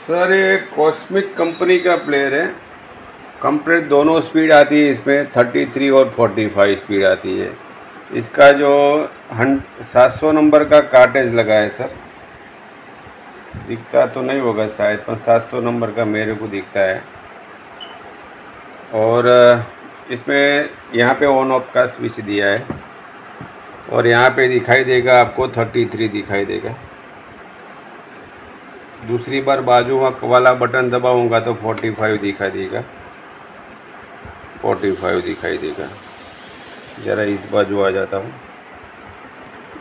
Sir ये cosmic company का player है। कंप्लीट दोनों स्पीड आती है इसमें थर्टी थ्री और फोर्टी फाइव स्पीड आती है। इसका जो हन सात सौ नंबर का कार्टेज लगा है सर दिखता तो नहीं होगा शायद, पर सात सौ नंबर का मेरे को दिखता है। और इसमें यहाँ पे ऑन ऑफ़ का स्विच दिया है। और यहाँ पे दिखाई देगा आपको थर्टी थ्री दिखाई देगा। दूसरी बार बाजू वाला बटन दबाऊँगा तो फोर्टी फाइव दिखाई देगा। फोर्टी फाइव दिखाई देगा। ज़रा इस बाजू आ जाता हूँ।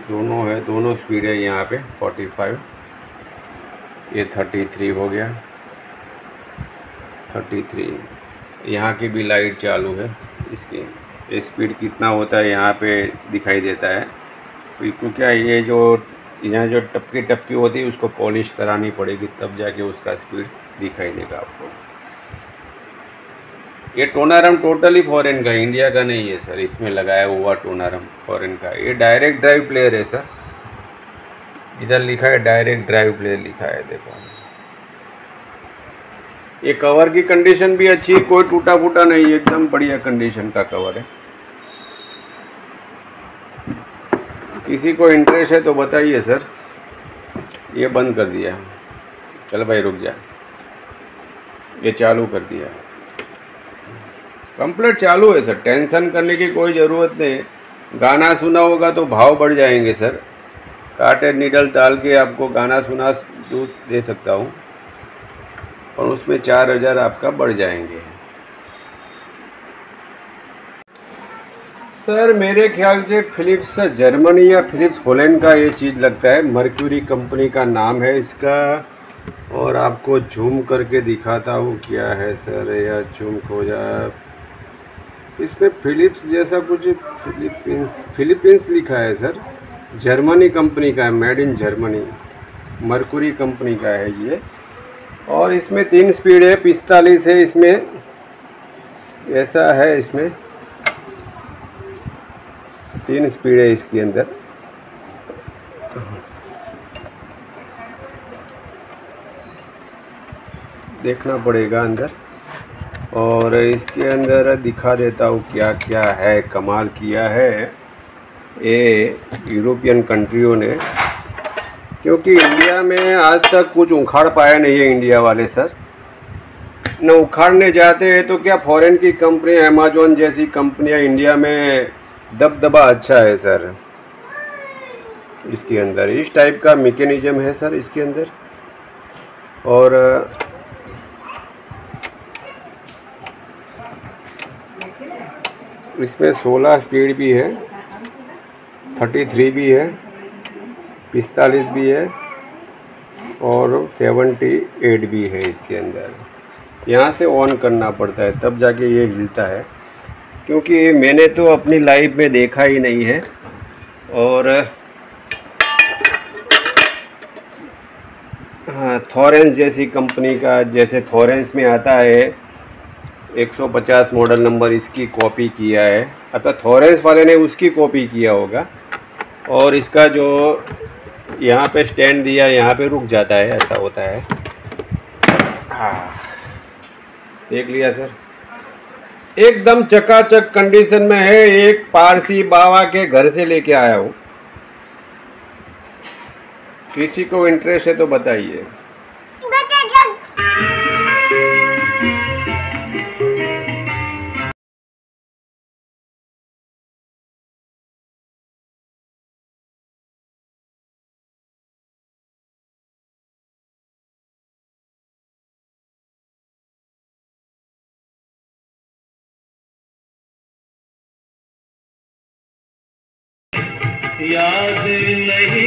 दोनों है, दोनों स्पीड है यहाँ पे, फोर्टी फाइव। ये थर्टी थ्री हो गया। Thirty three. यहाँ की भी लाइट चालू है। इसकी स्पीड कितना होता है यहाँ पे दिखाई देता है। क्योंकि ये जो यहाँ जो टपकी टपकी होती है, उसको पॉलिश करानी पड़ेगी, तब जाके उसका स्पीड दिखाई देगा आपको। ये टोनारम टोटली फॉरेन का इंडिया का नहीं है सर इसमें लगाया हुआ टोनारम फॉरेन का। ये डायरेक्ट ड्राइव प्लेयर है सर इधर लिखा है डायरेक्ट ड्राइव प्लेयर लिखा है, देखो। ये कवर की कंडीशन भी अच्छी है, कोई टूटा फूटा नहीं एकदम बढ़िया कंडीशन का कवर है। किसी को इंटरेस्ट है तो बताइए सर ये बंद कर दिया। चल भाई, रुक जा। ये चालू कर दिया। कंप्लीट चालू है सर टेंशन करने की कोई ज़रूरत नहीं। गाना सुना होगा तो भाव बढ़ जाएँगे सर काटे नीडल डाल के आपको गाना सुना दूध दे सकता हूँ। और उसमें चार हज़ार आपका बढ़ जाएँगे। सर, मेरे ख्याल से फ़िलिप्स जर्मनी या फ़िलिप्स होलैंड का ये चीज़ लगता है। मर्क्यूरी कंपनी का नाम है इसका। और आपको झूम करके दिखाता हूँ क्या है सर, या झूम खो जा इसमें फ़िलिप्स जैसा कुछ फिलीपींस फिलीपींस लिखा है सर। जर्मनी कंपनी का है, made in Germany. Mercury company का है ये। और इसमें तीन स्पीड है, पिस्तालीस है इसमें। ऐसा है इसमें। तीन स्पीड है इसके अंदर। देखना पड़ेगा अंदर। और इसके अंदर दिखा देता हूँ क्या क्या है। कमाल किया है। ये यूरोपियन कंट्रियों ने। क्योंकि इंडिया में आज तक कुछ उखाड़ पाया नहीं है इंडिया वाले, सर। न उखाड़ने जाते हैं तो क्या फॉरेन की कंपनी अमेजोन जैसी कंपनियाँ इंडिया में दबदबा अच्छा है, सर। इसके अंदर, इस टाइप का मेकेनिज़्म है, सर, इसके अंदर। और इसमें 16 स्पीड भी है 33 भी है, पिस्तालीस भी है, और सेवेंटी एट भी है इसके अंदर। यहाँ से ऑन करना पड़ता है, तब जाके ये हिलता है। क्योंकि मैंने तो अपनी लाइफ में देखा ही नहीं है। और हाँ थॉरेंस जैसी कंपनी का, जैसे थॉरेंस में आता है 150 मॉडल नंबर इसकी कॉपी किया है। अतः थॉरेंस वाले ने उसकी कॉपी किया होगा। और इसका जो यहाँ पे स्टैंड दिया, यहाँ पे रुक जाता है, ऐसा होता है। हाँ देख लिया सर। एकदम चकाचक कंडीशन में है, एक पारसी बाबा के घर से लेके आया हूँ। किसी को इंटरेस्ट है तो बताइए। याद नहीं